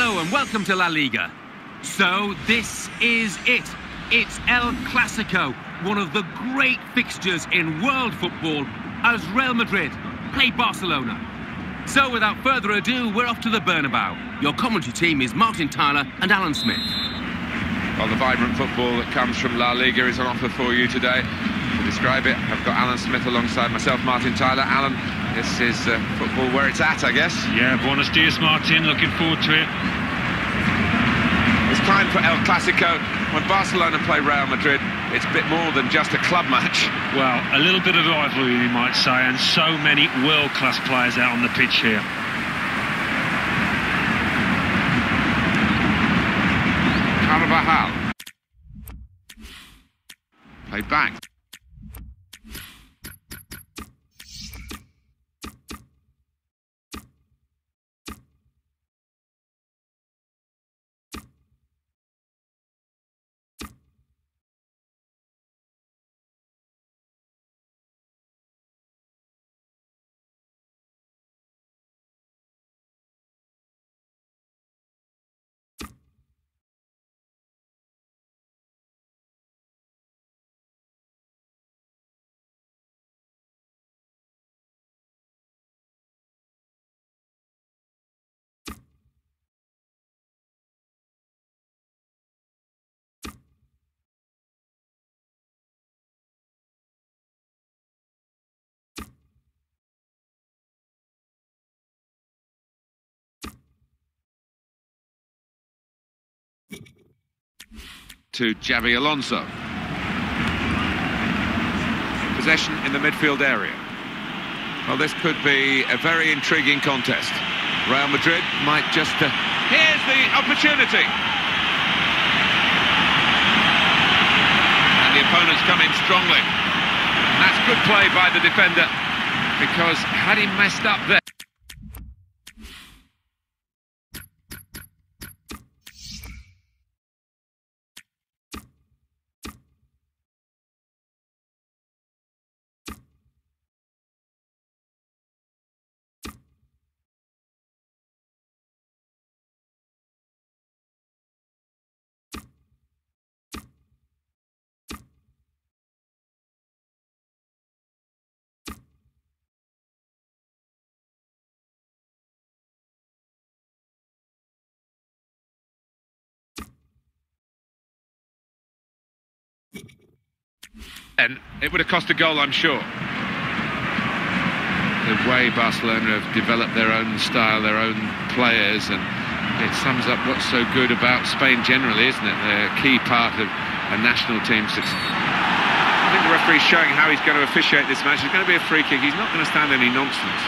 Hello and welcome to La Liga. So this is it. It's El Clasico, one of the great fixtures in world football as Real Madrid play Barcelona. So without further ado, we're off to the Bernabeu. Your commentary team is Martin Tyler and Alan Smith. Well, the vibrant football that comes from La Liga is on offer for you today. To describe it, I've got Alan Smith alongside myself, Martin Tyler. Alan, this is uh, football where it's at, I guess. Yeah, buenos dias, Martin. Looking forward to it. It's time for El Clasico. When Barcelona play Real Madrid, it's a bit more than just a club match. Well, a little bit of rivalry, you might say, and so many world-class players out on the pitch here. Carvajal. Play back. To Xabi Alonso. Possession in the midfield area. Well, this could be a very intriguing contest. Real Madrid might just... Uh... Here's the opportunity! And the opponents come in strongly. And that's good play by the defender, because had he messed up there... And it would have cost a goal, I'm sure. The way Barcelona have developed their own style, their own players, and it sums up what's so good about Spain generally, isn't it? They're a key part of a national team's success. I think the referee's showing how he's going to officiate this match. It's going to be a free kick. He's not going to stand any nonsense.